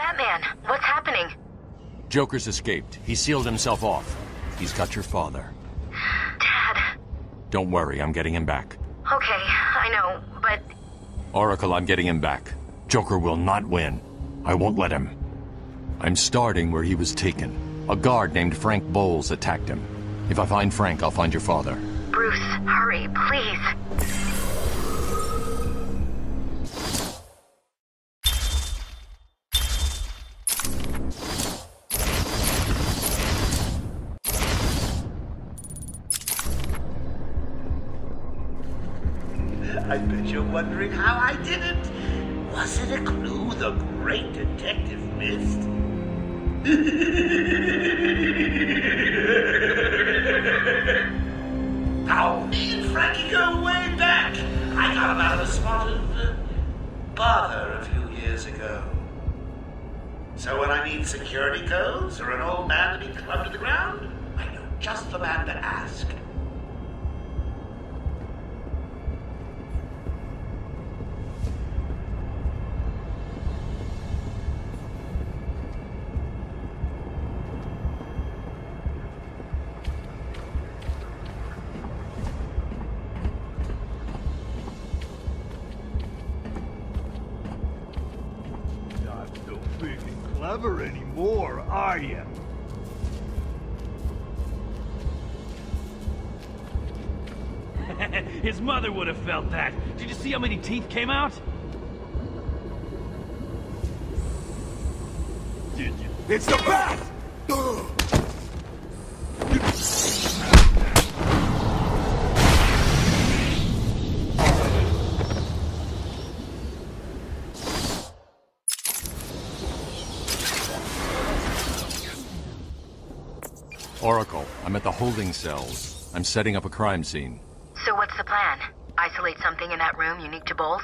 Batman, what's happening? Joker's escaped. He sealed himself off. He's got your father. Dad. Don't worry, I'm getting him back. Okay, I know, but Oracle, I'm getting him back. Joker will not win. I won't let him. I'm starting where he was taken. A guard named Frank Bowles attacked him. If I find Frank, I'll find your father. Bruce, hurry, please. Just the man that ask. His mother would have felt that. Did you see how many teeth came out? Did you? It's the bat! Oracle, I'm at the holding cells. I'm setting up a crime scene. So what's the plan? Isolate something in that room unique to both?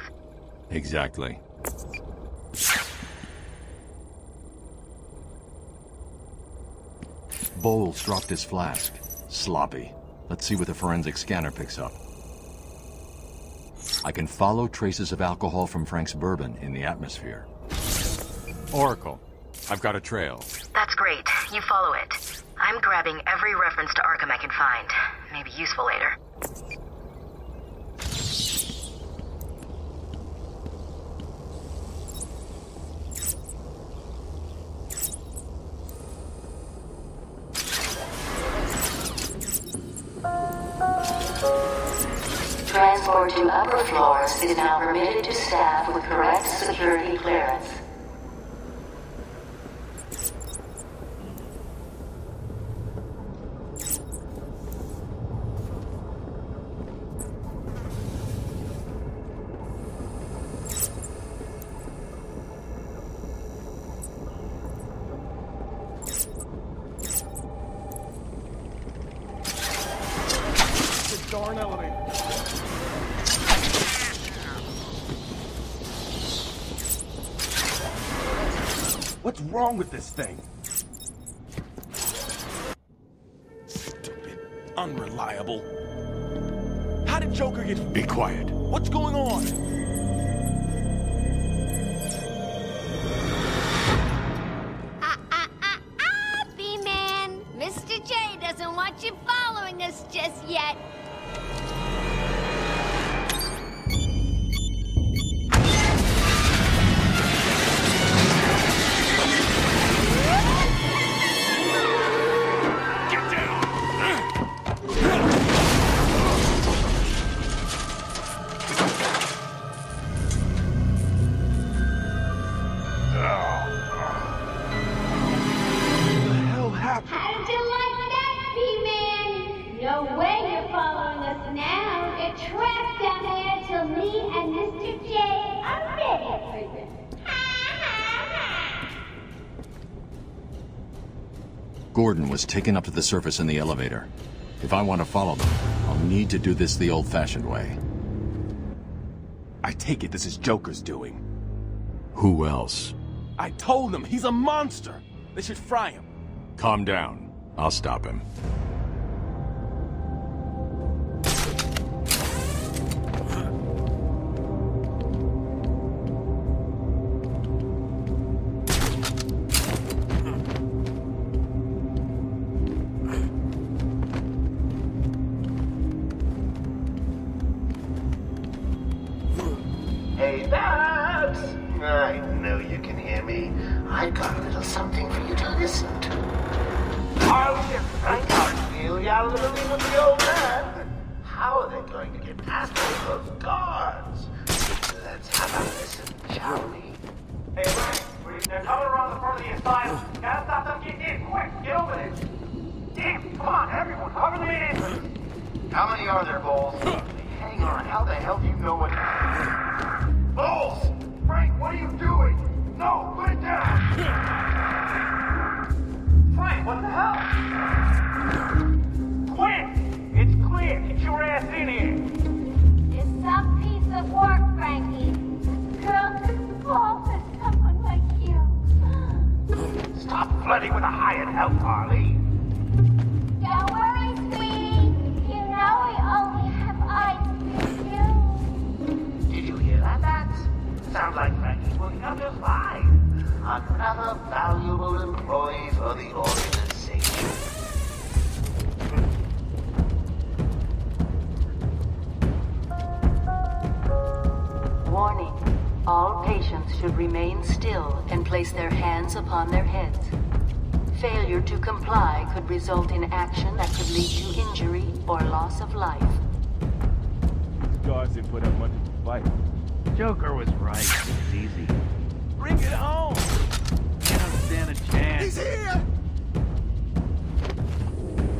Exactly. Bowles dropped his flask. Sloppy. Let's see what the forensic scanner picks up. I can follow traces of alcohol from Frank's bourbon in the atmosphere. Oracle, I've got a trail. That's great. You follow it. I'm grabbing every reference to Arkham I can find. Maybe useful later. Floors is now permitted to staff with correct security clearance. What's wrong with this thing? Stupid. Unreliable. How did Joker get... Be quiet. What's going on? B-Man? Way you're following us now. You're trapped down there till me and Mr. J are ready for you. Gordon was taken up to the surface in the elevator. If I want to follow them, I'll need to do this the old-fashioned way. I take it this is Joker's doing. Who else? I told them he's a monster. They should fry him. Calm down. I'll stop him. Going to get past all those guards? Let's have a listen, shall we? Hey, Frank, they're coming around the front of the asylum. Gotta stop them getting in. Quick, get over there. Damn, come on, everyone, cover the main. How many are there, Bowles? Hang on, how the hell do you know what... Bowles! Frank, what are you doing? No, put it down! Frank, what the hell? It's clear! Get your ass in here! It's some piece of work, Frankie. Girls could fall for someone like you. Stop flirting with a hired help, Harley! Don't worry, sweetie. You know we only have eyes for you. Did you hear that, Bats? Sounds like Frankie's working out just fine. Another valuable employee for the organization. Warning. All patients should remain still and place their hands upon their heads. Failure to comply could result in action that could lead to injury or loss of life. The guards didn't put up much of a fight. Joker was right. It's easy. Bring it home! Can't stand a chance. He's here!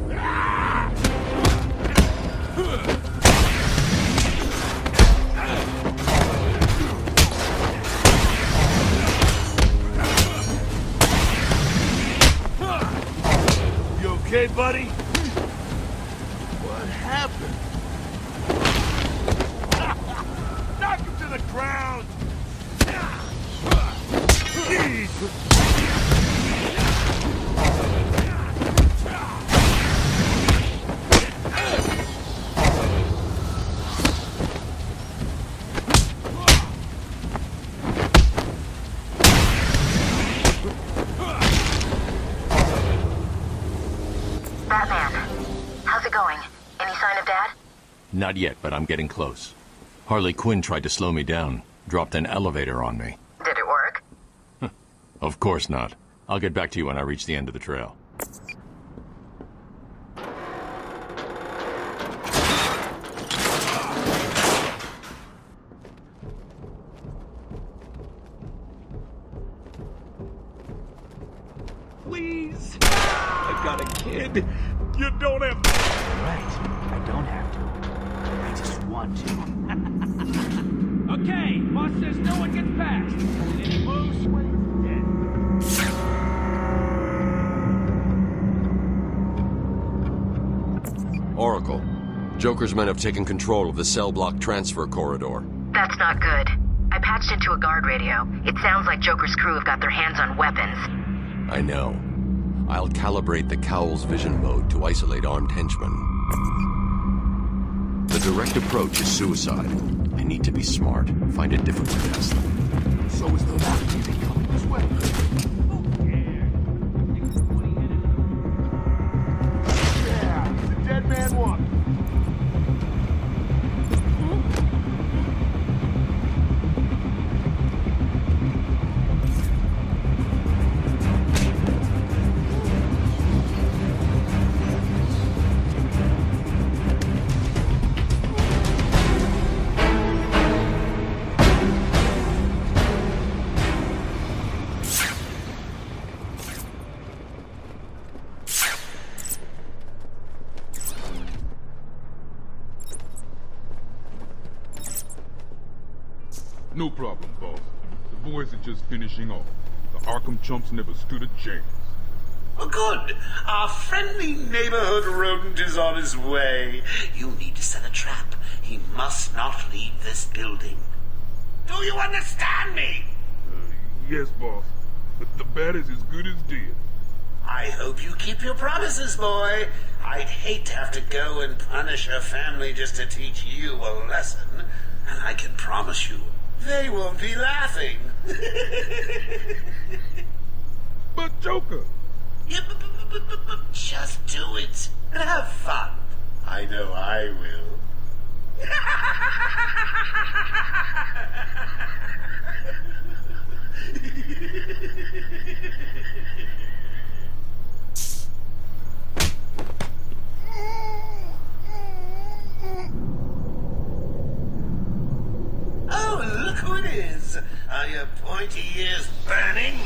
You okay, buddy? What happened? Knock him to the ground! Not yet, but I'm getting close. Harley Quinn tried to slow me down, dropped an elevator on me. Did it work? Of course not. I'll get back to you when I reach the end of the trail. Have taken control of the cell block transfer corridor. That's not good. I patched into a guard radio. It sounds like Joker's crew have got their hands on weapons. I know. I'll calibrate the Cowl's vision mode to isolate armed henchmen. The direct approach is suicide. I need to be smart. Find a different path. So is the lock even coming this way? Just finishing off. The Arkham chumps never stood a chance. Oh, good. Our friendly neighborhood rodent is on his way. You need to set a trap. He must not leave this building. Do you understand me? Uh, yes, boss. The, the bat is as good as dead. I hope you keep your promises, boy. I'd hate to have to go and punish a family just to teach you a lesson. And I can promise you, they won't be laughing. But Joker! Yeah, but, but, but, but, but just do it and have fun. I know I will. Are your pointy ears burning?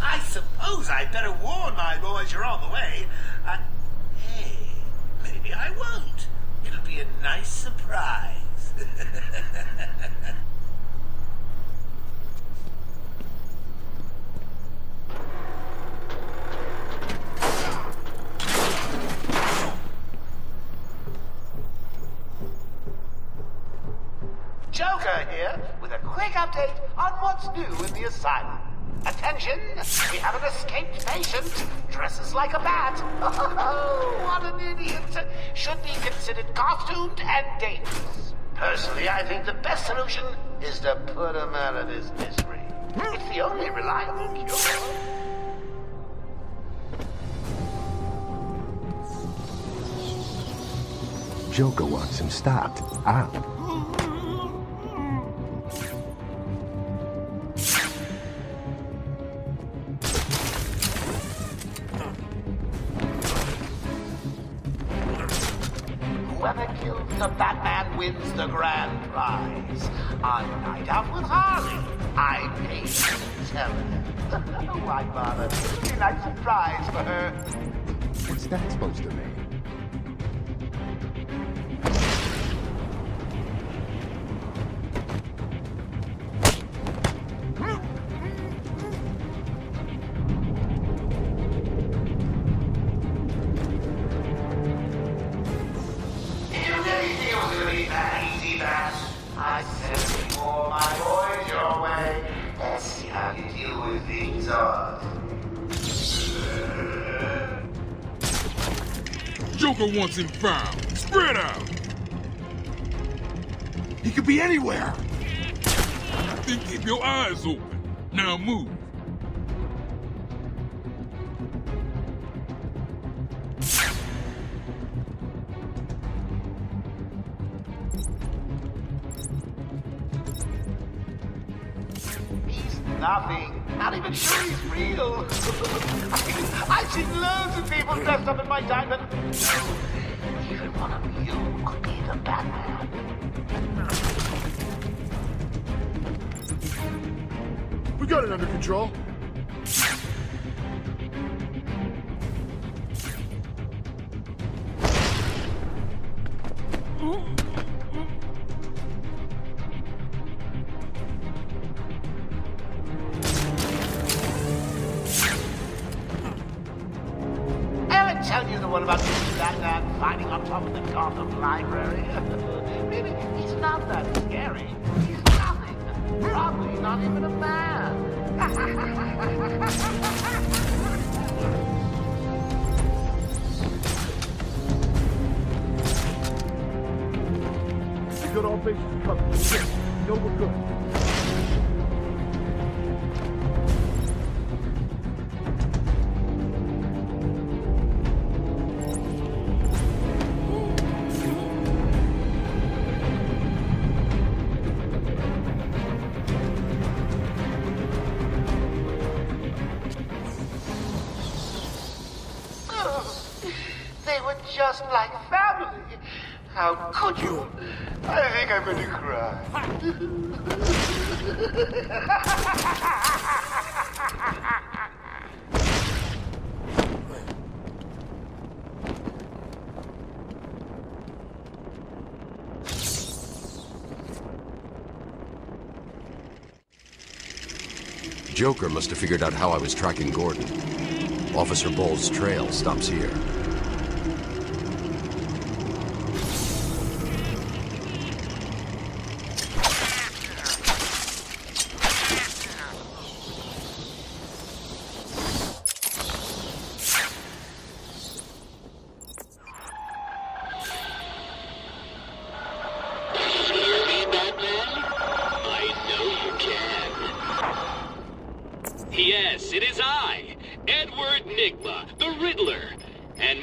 I suppose I'd better warn my boys you're on the way. And hey, maybe I won't. It'll be a nice surprise. update on what's new in the asylum. Attention! We have an escaped patient. Dresses like a bat. Oh, what an idiot! Should be considered costumed and dangerous. Personally, I think the best solution is to put him out of his misery. It's the only reliable cure. Joker wants him stopped. Out. Why bother? Be a nice surprise for her. What's that supposed to mean? Wants him found. Spread out. He could be anywhere. Then keep your eyes open. Now move. We got it under control. Just like family. How could you? I think I'm going to cry. Joker must have figured out how I was tracking Gordon. Officer Bull's trail stops here.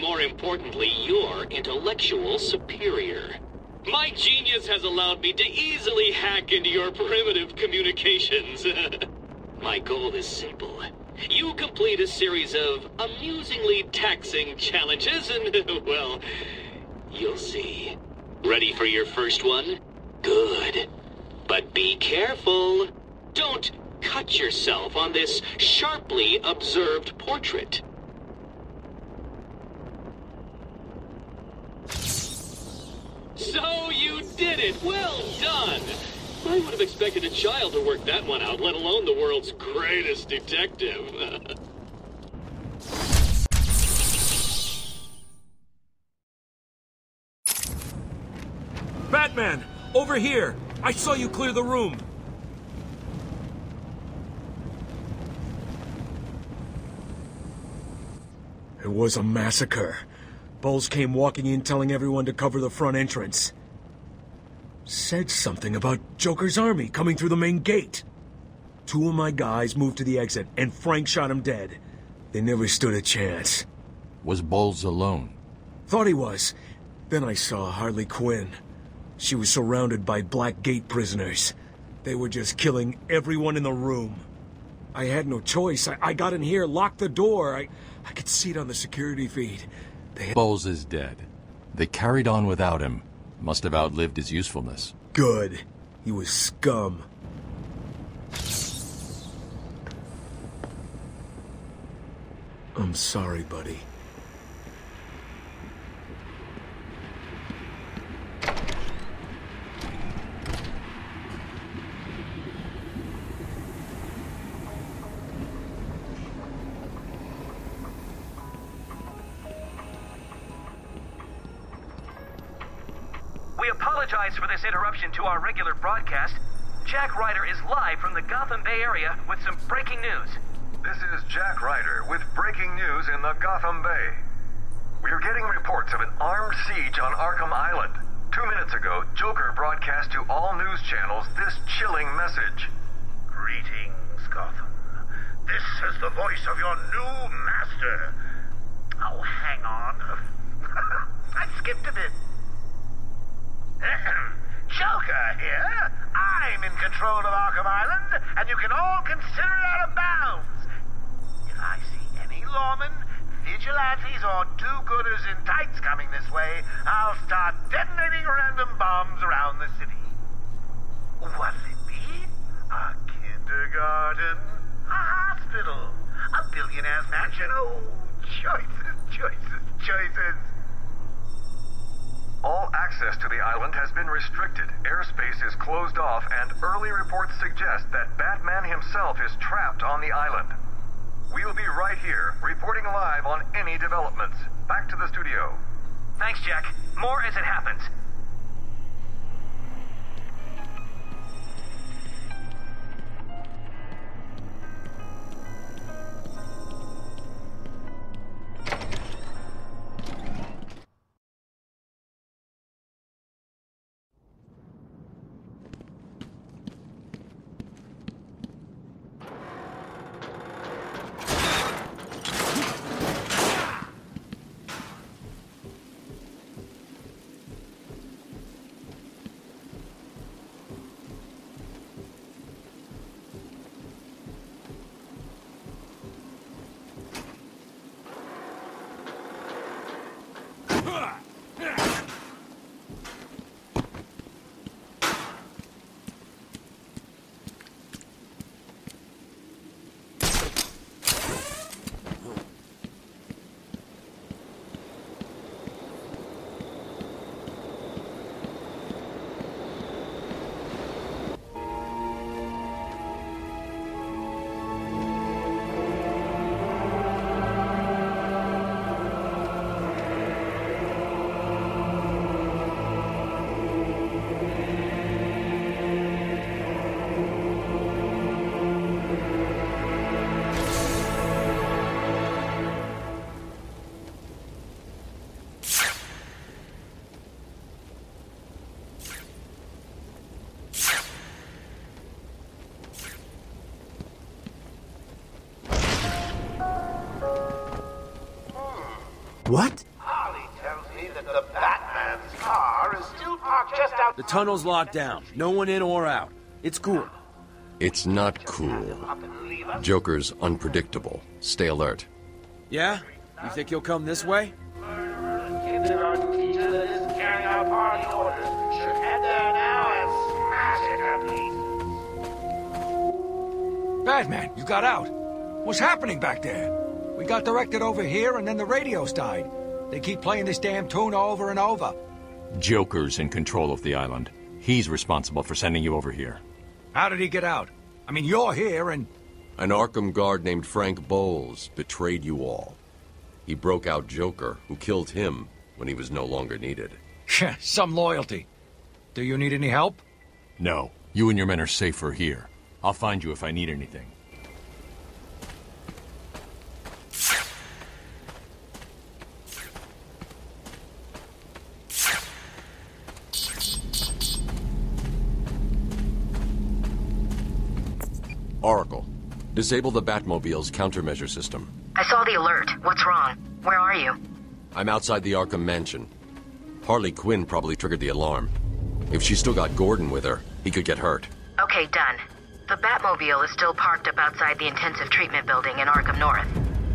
More importantly, your intellectual superior. My genius has allowed me to easily hack into your primitive communications. My goal is simple. You complete a series of amusingly taxing challenges, and, well, you'll see. Ready for your first one? Good. But be careful. Don't cut yourself on this sharply observed portrait. So you did it! Well done! I would have expected a child to work that one out, let alone the world's greatest detective. Batman! Over here! I saw you clear the room! It was a massacre. Bowles came walking in telling everyone to cover the front entrance. Said something about Joker's army coming through the main gate. Two of my guys moved to the exit, and Frank shot him dead. They never stood a chance. Was Bowles alone? Thought he was. Then I saw Harley Quinn. She was surrounded by Black Gate prisoners. They were just killing everyone in the room. I had no choice. I, I got in here, locked the door. I, I could see it on the security feed. They. Bowles is dead. They carried on without him. Must have outlived his usefulness. Good. He was scum. I'm sorry, buddy. For this interruption to our regular broadcast. Jack Ryder is live from the Gotham Bay area with some breaking news. This is Jack Ryder with breaking news in the Gotham Bay. We are getting reports of an armed siege on Arkham Island. Two minutes ago, Joker broadcast to all news channels this chilling message. Greetings, Gotham. This is the voice of your new master. Oh, hang on. I skipped a bit. Joker here. I'm in control of Arkham Island, and you can all consider it out of bounds. If I see any lawmen, vigilantes, or do-gooders in tights coming this way, I'll start detonating random bombs around the city. What'll it be? A kindergarten? A hospital? A billionaire's mansion? Oh, choices, choices, choices. All access to the island has been restricted. Airspace is closed off, and early reports suggest that Batman himself is trapped on the island. We'll be right here, reporting live on any developments. Back to the studio. Thanks, Jack. More as it happens. What? Harley tells me that the Batman's car is still parked just out. The tunnel's locked down. No one in or out. It's cool. It's not cool. Joker's unpredictable. Stay alert. Yeah? You think he'll come this way? Kindergarten teacher that isn't carrying out party orders should head there now and smash it at least. Batman, you got out. What's happening back there? We got directed over here and then the radios died. They keep playing this damn tune over and over. Joker's in control of the island. He's responsible for sending you over here. How did he get out? I mean, you're here and... An Arkham guard named Frank Bowles betrayed you all. He broke out Joker, who killed him when he was no longer needed. Some loyalty. Do you need any help? No. You and your men are safer here. I'll find you if I need anything. Oracle, disable the Batmobile's countermeasure system. I saw the alert. What's wrong? Where are you? I'm outside the Arkham Mansion. Harley Quinn probably triggered the alarm. If she still got Gordon with her, he could get hurt. Okay, done. The Batmobile is still parked up outside the intensive treatment building in Arkham North.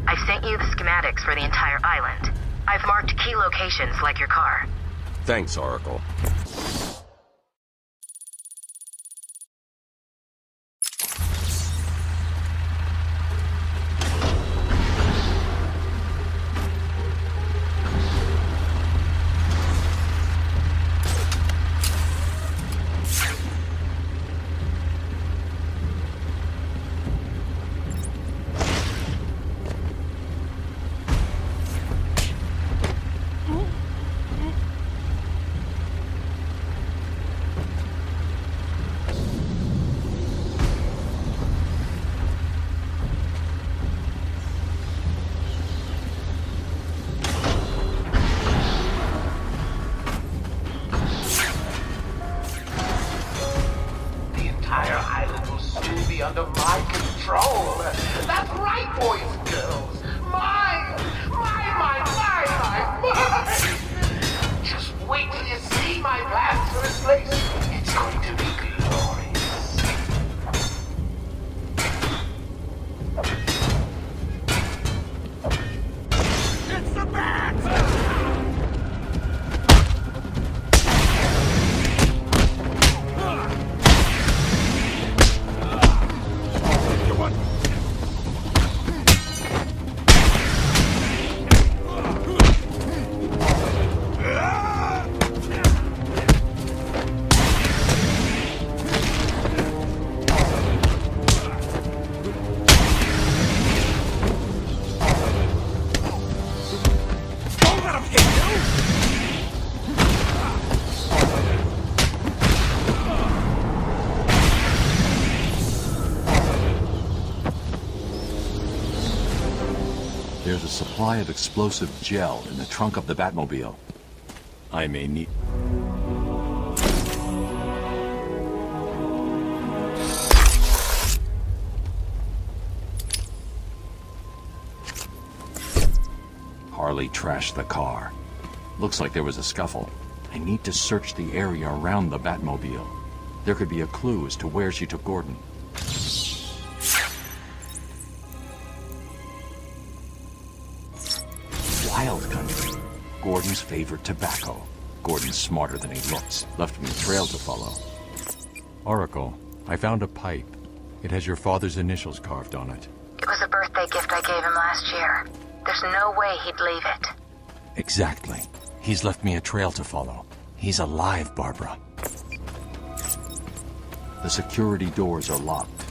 I've sent you the schematics for the entire island. I've marked key locations like your car. Thanks, Oracle. Place. Supply of explosive gel in the trunk of the Batmobile. I may need... Harley trashed the car. Looks like there was a scuffle. I need to search the area around the Batmobile. There could be a clue as to where she took Gordon. Gordon's favorite tobacco. Gordon's smarter than he looks. Left me a trail to follow. Oracle, I found a pipe. It has your father's initials carved on it. It was a birthday gift I gave him last year. There's no way he'd leave it. Exactly. He's left me a trail to follow. He's alive, Barbara. The security doors are locked.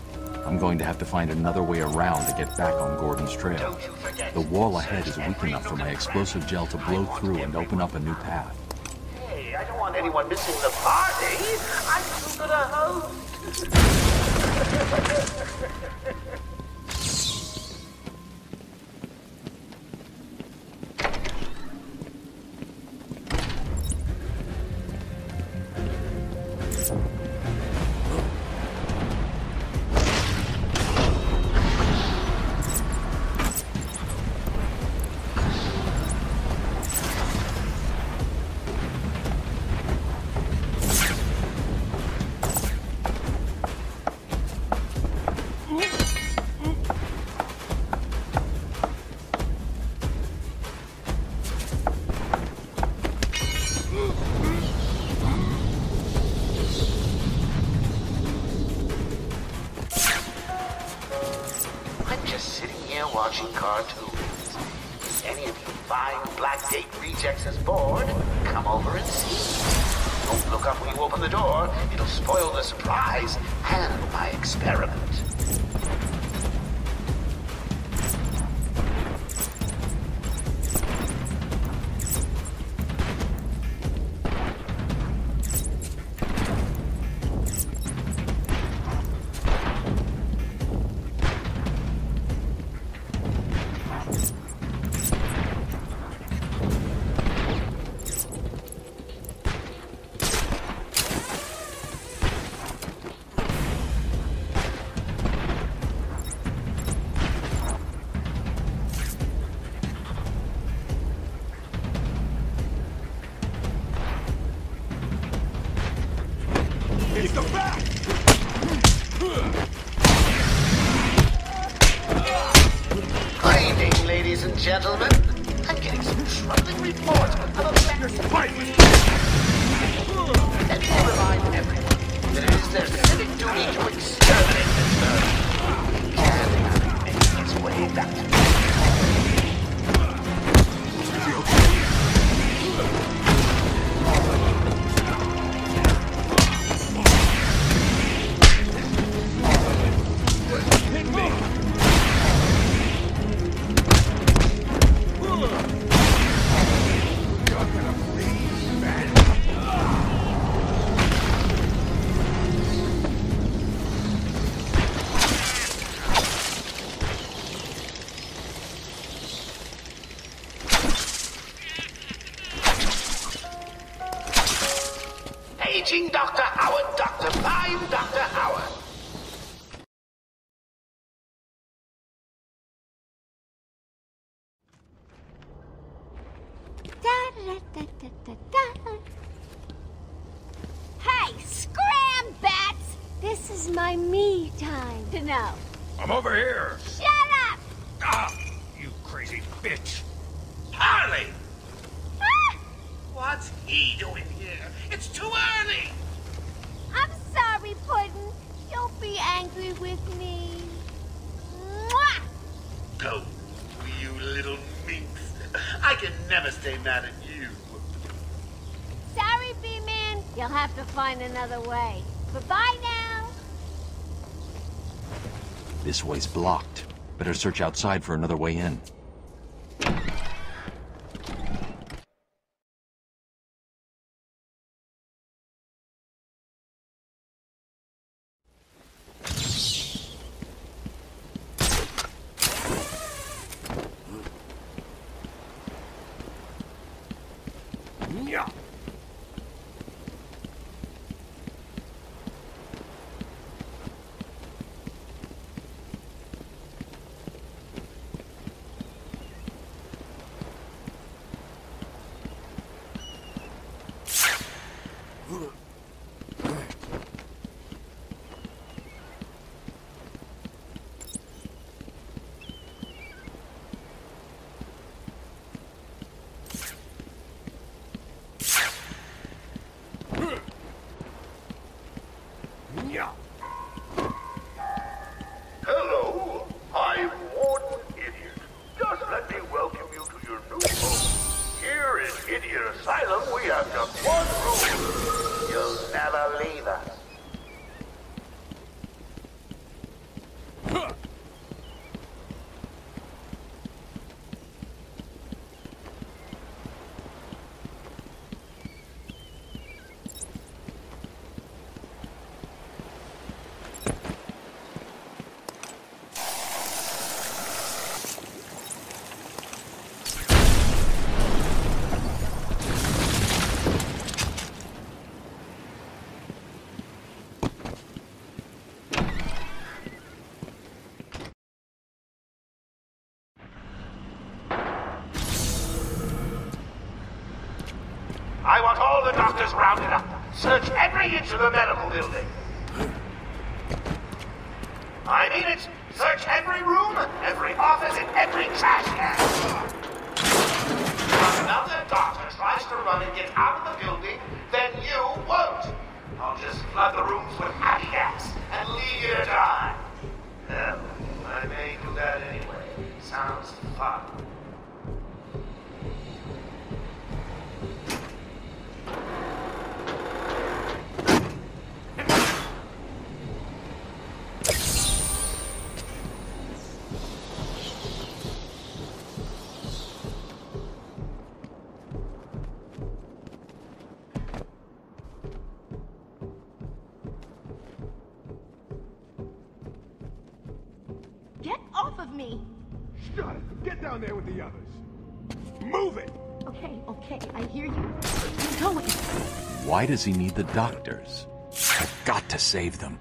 I'm going to have to find another way around to get back on Gordon's trail. The wall ahead is weak enough for my explosive gel to blow through and open up a new path. Hey, I don't want anyone missing the party. I'm too good a host. watching cartoons. If any of you fine Black Gate rejects is bored, come over and see. Don't look up when you open the door. It'll spoil the surprise and my experiment. Know. I'm over here. Shut up! Ah, you crazy bitch. Harley! Ah! What's he doing here? It's too early! I'm sorry, Puddin'. Don't be angry with me. Mwah! Go, you little minx. I can never stay mad at you. Sorry, B-Man. You'll have to find another way. Bye-bye now. This way's blocked. Better search outside for another way in. Yeah. Yeah. Hello, I'm Warden Idiot. Just let me welcome you to your new home. Here in Idiot Asylum, we have just one rule. You'll never leave us. I want doctors rounded up. Search every inch of the medical building. I mean it. Search every room, every office, and every trash can. If another doctor tries to run and get out of the building, then you won't. I'll just flood the rooms with happy gas and leave you to die. Hell, I may do that anyway. Sounds fun. Why does he need the doctors? I've got to save them.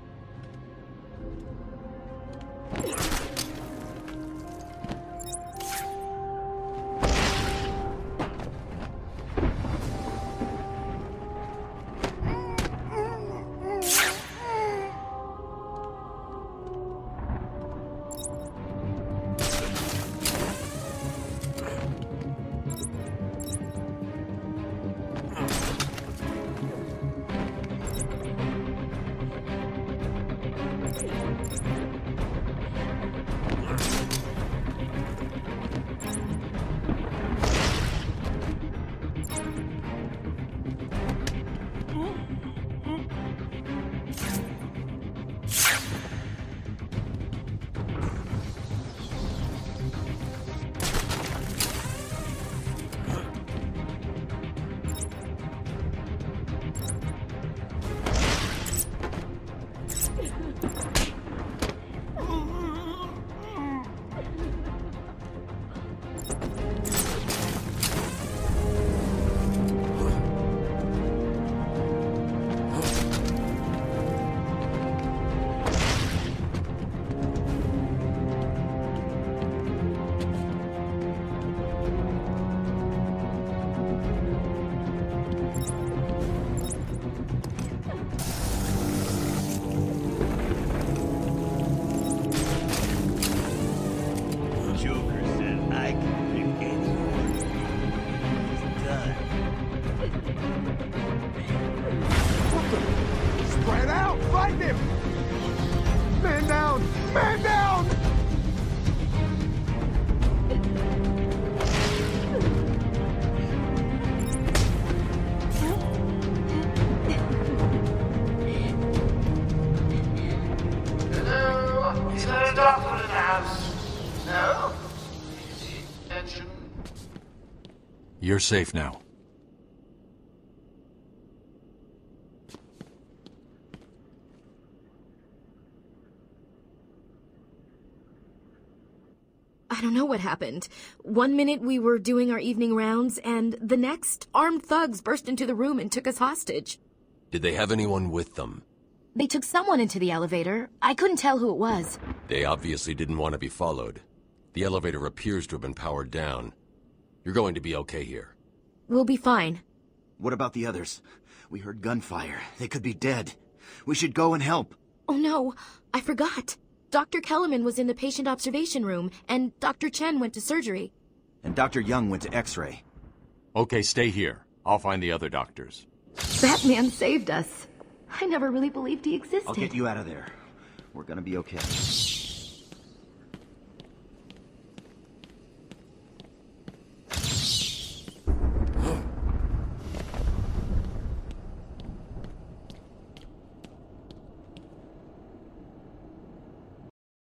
You're safe now. I don't know what happened. One minute we were doing our evening rounds, and the next, armed thugs burst into the room and took us hostage. Did they have anyone with them? They took someone into the elevator. I couldn't tell who it was. They obviously didn't want to be followed. The elevator appears to have been powered down. You're going to be okay here. We'll be fine. What about the others? We heard gunfire. They could be dead. We should go and help. Oh no, I forgot. Dr. Kellerman was in the patient observation room, and Dr. Chen went to surgery. And Dr. Young went to X-ray. Okay, stay here. I'll find the other doctors. Batman saved us. I never really believed he existed. I'll get you out of there. We're gonna be okay.